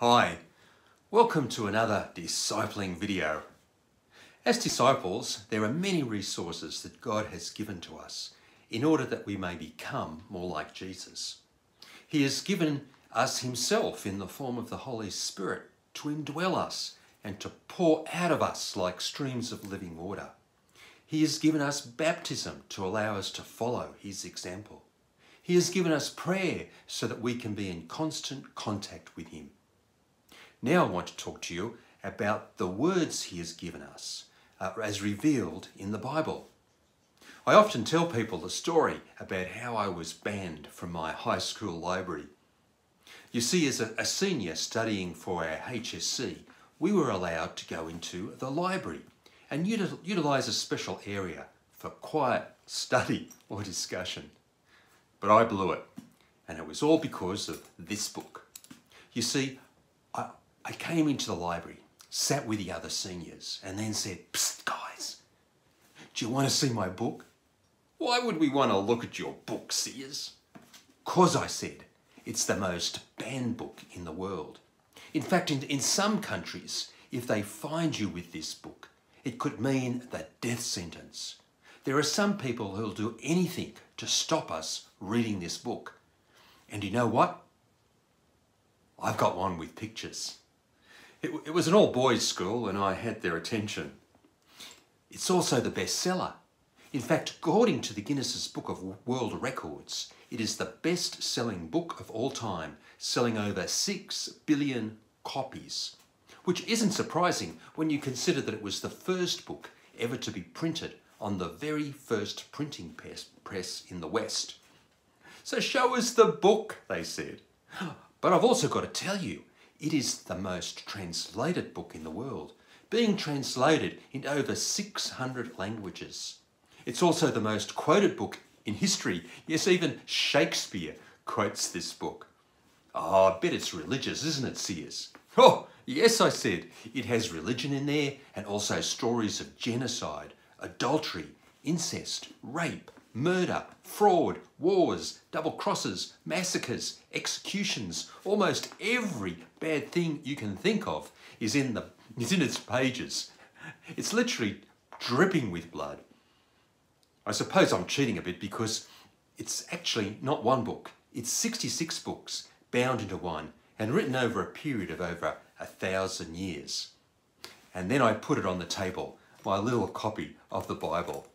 Hi, welcome to another discipling video. As disciples, there are many resources that God has given to us in order that we may become more like Jesus. He has given us Himself in the form of the Holy Spirit to indwell us and to pour out of us like streams of living water. He has given us baptism to allow us to follow His example. He has given us prayer so that we can be in constant contact with Him. Now I want to talk to you about the words He has given us uh, as revealed in the Bible. I often tell people the story about how I was banned from my high school library. You see, as a, a senior studying for our HSC, we were allowed to go into the library and util utilise a special area for quiet study or discussion. But I blew it, and it was all because of this book. You see, I, came into the library, sat with the other seniors, and then said, Psst, guys, do you want to see my book? Why would we want to look at your book, Siers? Cause I said, it's the most banned book in the world. In fact, in, in some countries, if they find you with this book, it could mean the death sentence. There are some people who'll do anything to stop us reading this book. And you know what? I've got one with pictures. It, it was an all boys school and I had their attention. It's also the bestseller. In fact, according to the Guinness Book of World Records, it is the best selling book of all time, selling over 6 billion copies. Which isn't surprising when you consider that it was the first book ever to be printed on the very first printing press in the West. So show us the book, they said. But I've also got to tell you, it is the most translated book in the world, being translated into over 600 languages. It's also the most quoted book in history. Yes, even Shakespeare quotes this book. Oh, I bet it's religious, isn't it, Siers? Oh, yes, I said. It has religion in there and also stories of genocide, adultery, incest, rape, murder, fraud, wars, double crosses, massacres, executions, almost every bad thing you can think of is in, the, is in its pages. It's literally dripping with blood. I suppose I'm cheating a bit because it's actually not one book. It's 66 books bound into one and written over a period of over a thousand years. And then I put it on the table, my little copy of the Bible.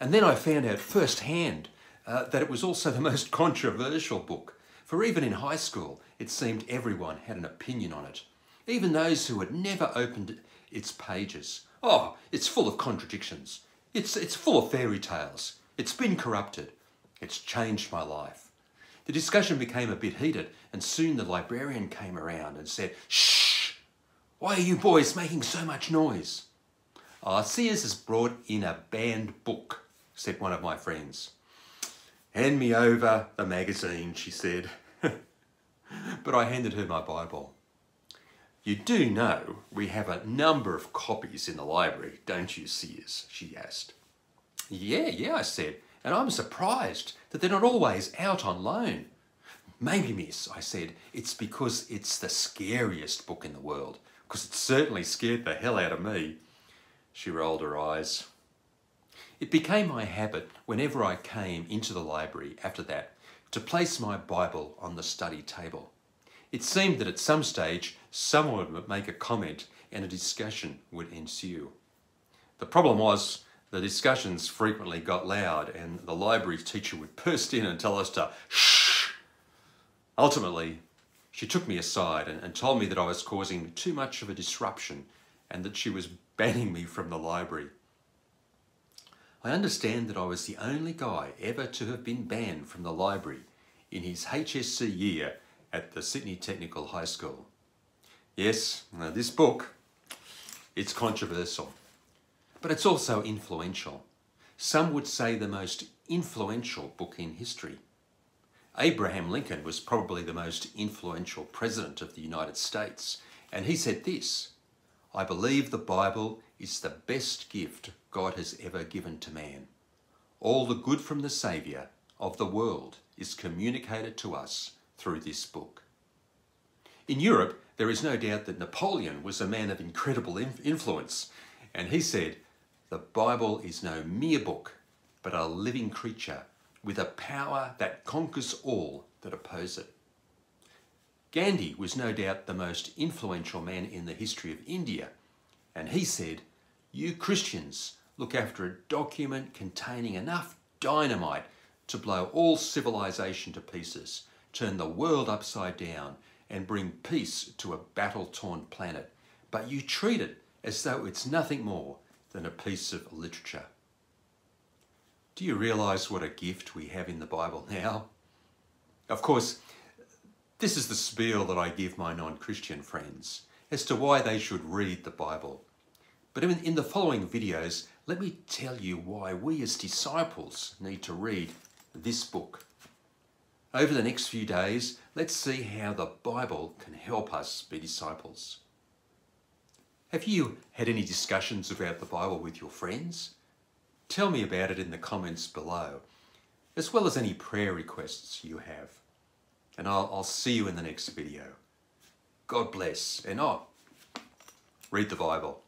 And then I found out firsthand uh, that it was also the most controversial book. For even in high school, it seemed everyone had an opinion on it. Even those who had never opened its pages. Oh, it's full of contradictions. It's, it's full of fairy tales. It's been corrupted. It's changed my life. The discussion became a bit heated, and soon the librarian came around and said, Shh! Why are you boys making so much noise? Oh, Siers has brought in a banned book, said one of my friends. Hand me over the magazine, she said. but I handed her my Bible. You do know we have a number of copies in the library, don't you, Siers? she asked. Yeah, yeah, I said and I'm surprised that they're not always out on loan. Maybe, miss, I said, it's because it's the scariest book in the world, because it certainly scared the hell out of me. She rolled her eyes. It became my habit whenever I came into the library after that to place my Bible on the study table. It seemed that at some stage someone would make a comment and a discussion would ensue. The problem was the discussions frequently got loud and the library teacher would burst in and tell us to shh. Ultimately, she took me aside and, and told me that I was causing too much of a disruption and that she was banning me from the library. I understand that I was the only guy ever to have been banned from the library in his HSC year at the Sydney Technical High School. Yes, this book, it's controversial but it's also influential. Some would say the most influential book in history. Abraham Lincoln was probably the most influential president of the United States, and he said this, I believe the Bible is the best gift God has ever given to man. All the good from the Saviour of the world is communicated to us through this book. In Europe, There is no doubt that Napoleon was a man of incredible influence, and he said, The Bible is no mere book, but a living creature with a power that conquers all that oppose it. Gandhi was no doubt the most influential man in the history of India, and he said, You Christians look after a document containing enough dynamite to blow all civilization to pieces, turn the world upside down, and bring peace to a battle torn planet. But you treat it as though it's nothing more than a piece of literature. Do you realize what a gift we have in the Bible now? Of course, this is the spiel that I give my non-Christian friends as to why they should read the Bible. But in, in the following videos, let me tell you why we as disciples need to read this book. Over the next few days, let's see how the Bible can help us be disciples. Have you had any discussions about the Bible with your friends? Tell me about it in the comments below, as well as any prayer requests you have. And I'll, I'll see you in the next video. God bless, and oh, read the Bible.